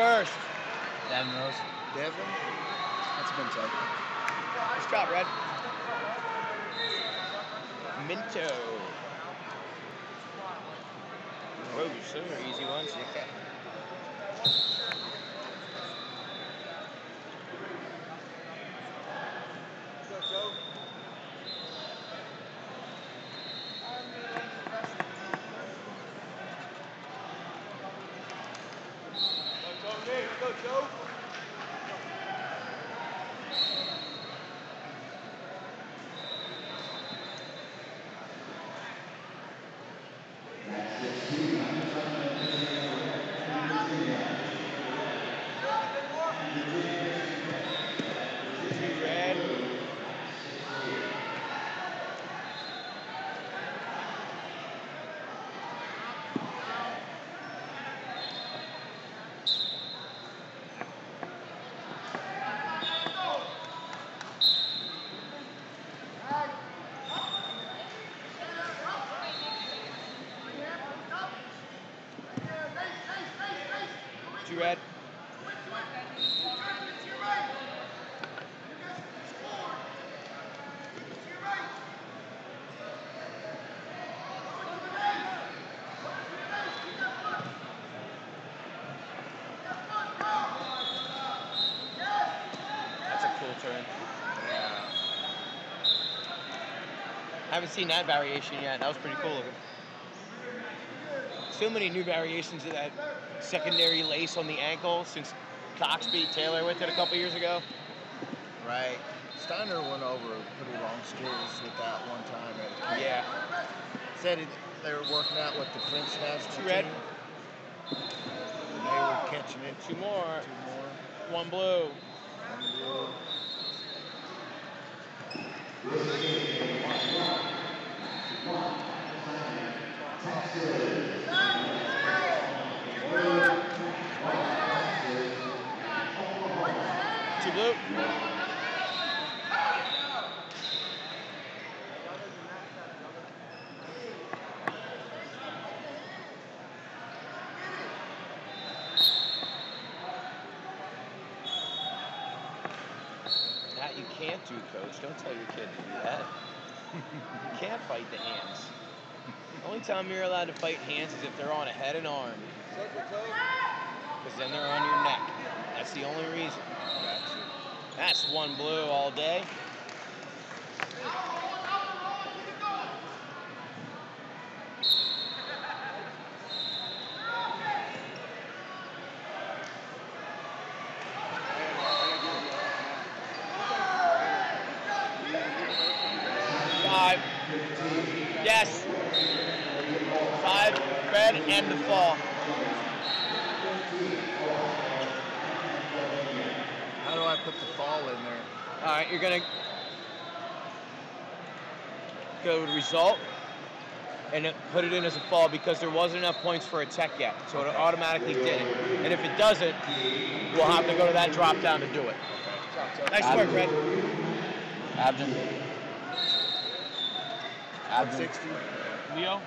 first. Davin Rose. Devin? That's good tough. Nice job, Red. Minto. Rose, those are easy ones. Okay. Go, Joe. Red. Two red. That's a cool turn. I haven't seen that variation yet. That was pretty cool. So many new variations of that secondary lace on the ankle since Cox beat Taylor with it a couple years ago. Right. Steiner went over pretty long skills with that one time. At Yeah. Said it, they were working out with the French national Two red. team. And they were catching it. Two more. Two more. One blue. One blue. Two blue. That you can't do, coach. Don't tell your kid to do that. you can't fight the hands. Only time you're allowed to fight hands is if they're on a head and arm. Because then they're on your neck. That's the only reason. That's one blue all day. Five. Yes. Five, red, and the fall. How do I put the fall in there? All right, you're gonna go to result and it- put it in as a fall because there wasn't enough points for a tech yet, so it automatically did it. And if it doesn't, we'll have to go to that drop down to do it. Nice work, Red. Abden. Abden. 60. Leo.